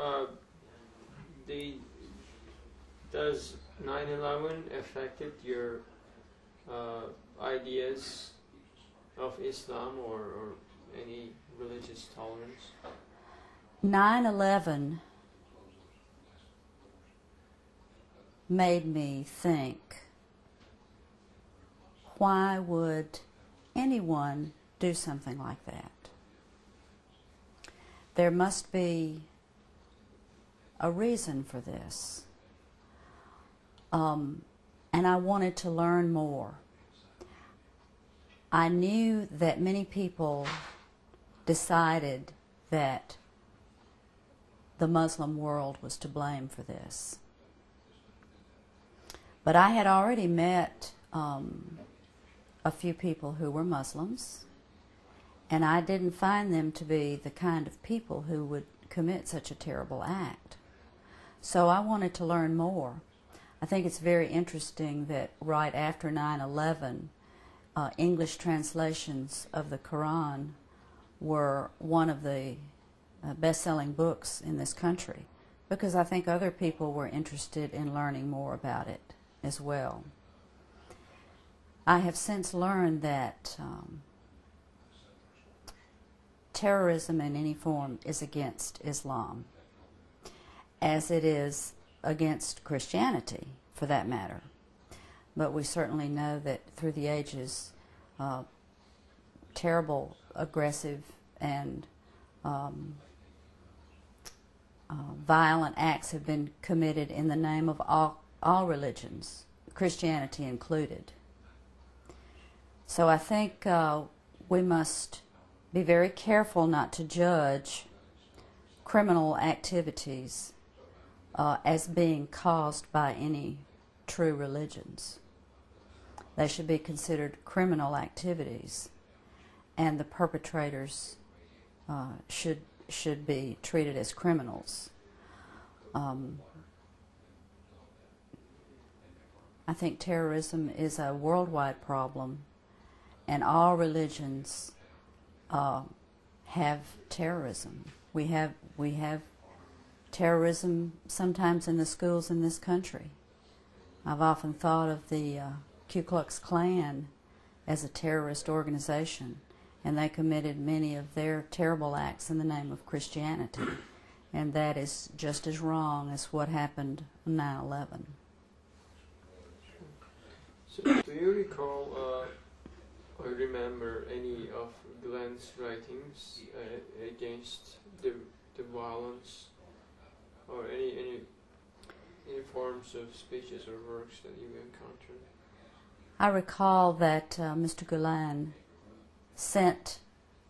uh, the does 9/11 affected your uh, ideas of Islam or, or any religious tolerance? 9 11 made me think why would anyone do something like that? There must be a reason for this. Um, and I wanted to learn more. I knew that many people decided that the Muslim world was to blame for this. But I had already met um, a few people who were Muslims, and I didn't find them to be the kind of people who would commit such a terrible act. So I wanted to learn more. I think it's very interesting that right after 9 11, uh, English translations of the Quran were one of the uh, best selling books in this country because I think other people were interested in learning more about it as well. I have since learned that um, terrorism in any form is against Islam, as it is against Christianity, for that matter. But we certainly know that through the ages, uh, terrible, aggressive, and um, uh, violent acts have been committed in the name of all, all religions, Christianity included. So I think uh, we must be very careful not to judge criminal activities uh, as being caused by any true religions. They should be considered criminal activities, and the perpetrators uh, should should be treated as criminals. Um, I think terrorism is a worldwide problem, and all religions uh, have terrorism. We have we have terrorism sometimes in the schools in this country. I've often thought of the uh, Ku Klux Klan as a terrorist organization, and they committed many of their terrible acts in the name of Christianity, and that is just as wrong as what happened on 9 11. So, do you recall uh, or remember any of Gulen's writings uh, against the, the violence or any, any any forms of speeches or works that you encountered? I recall that uh, Mr. Gulen sent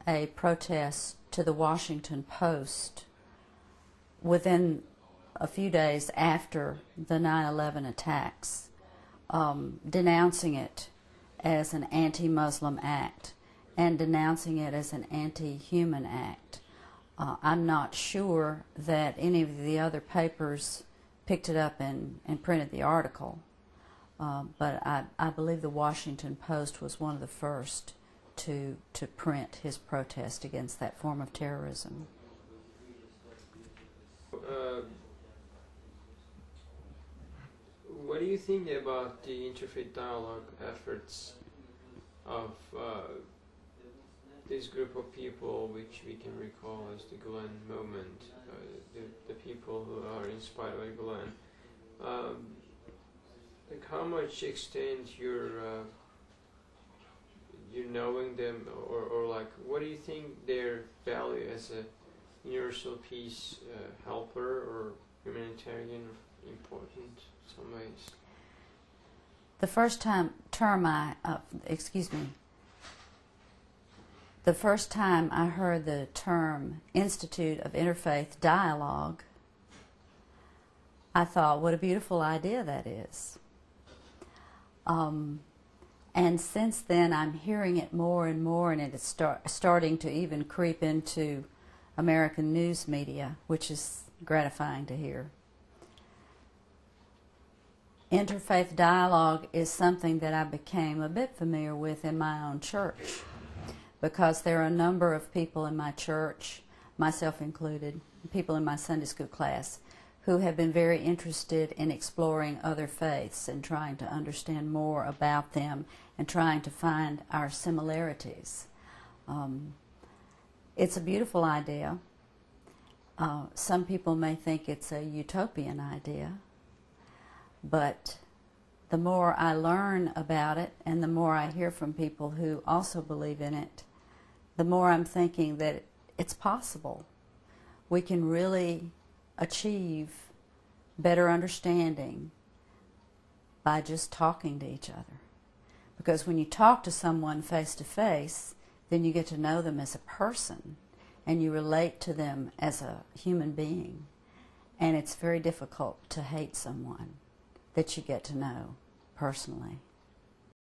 a protest to the Washington Post within a few days after the 9 11 attacks, um, denouncing it as an anti Muslim act and denouncing it as an anti human act. Uh, I'm not sure that any of the other papers picked it up and, and printed the article, uh, but I, I believe the Washington Post was one of the first to, to print his protest against that form of terrorism. Uh, what do you think about the interfaith dialogue efforts of uh, this group of people, which we can recall as the Gulen movement, uh, the, the people who are inspired by Gulen? Um, like how much extent you're uh, you knowing them, or, or like what do you think their value as a universal peace uh, helper or humanitarian important in some ways? The first time term I, uh, excuse me, the first time I heard the term Institute of Interfaith Dialogue, I thought, what a beautiful idea that is. Um, and since then, I'm hearing it more and more, and it's start, starting to even creep into American news media, which is gratifying to hear. Interfaith dialogue is something that I became a bit familiar with in my own church because there are a number of people in my church, myself included, people in my Sunday school class, who have been very interested in exploring other faiths and trying to understand more about them and trying to find our similarities. Um, it's a beautiful idea. Uh, some people may think it's a utopian idea, but the more I learn about it and the more I hear from people who also believe in it, the more I'm thinking that it's possible. We can really achieve better understanding by just talking to each other. Because when you talk to someone face to face, then you get to know them as a person and you relate to them as a human being. And it's very difficult to hate someone that you get to know personally.